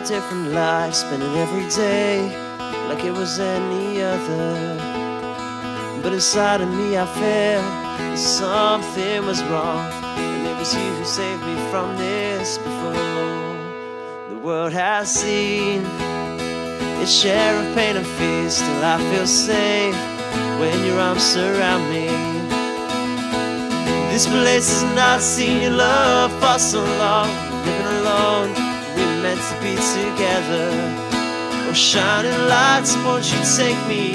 different life, spending every day like it was any other. But inside of me, I felt something was wrong, and it was you who saved me from this before. The world has seen its share of pain and fear, still I feel safe when your arms surround me. This place has not seen your love for so long, living alone. Meant to be together. Oh, shining lights, won't you take me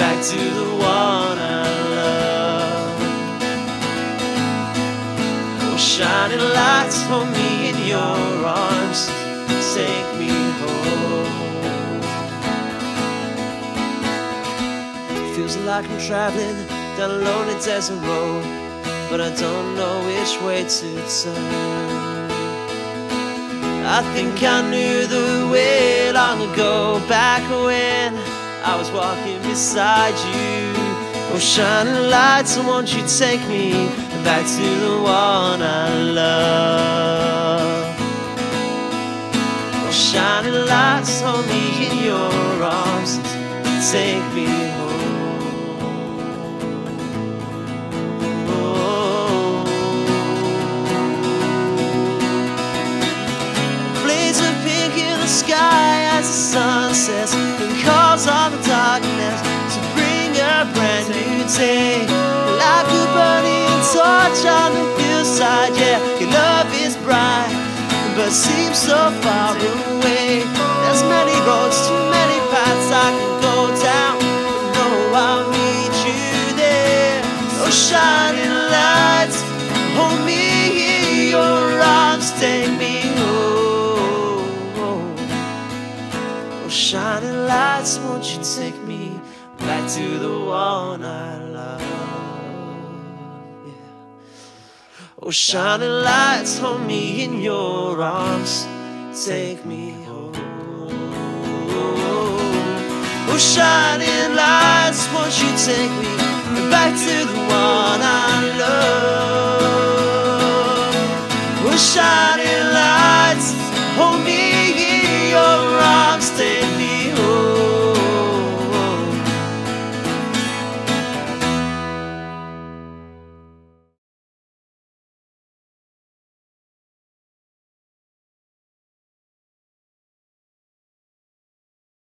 back to the one I love? Oh, shining lights, hold me in your arms, take me home. Feels like I'm traveling down a lonely desert road, but I don't know which way to turn. I think I knew the way long ago, back when I was walking beside you. Oh, shining lights, won't you take me back to the one I love? Oh, shining lights, hold me in your arms, take me home. Day. Like a burning torch on the hillside, yeah, your love is bright, but seems so far away. There's many roads, too many paths I can go down, but no, I'll meet you there. Oh, shining lights, hold me in your arms, take me home. Oh, shining lights, won't you take me back to the one I Oh, shining lights, hold me in your arms, take me home. Oh, shining lights, won't you take me back to the one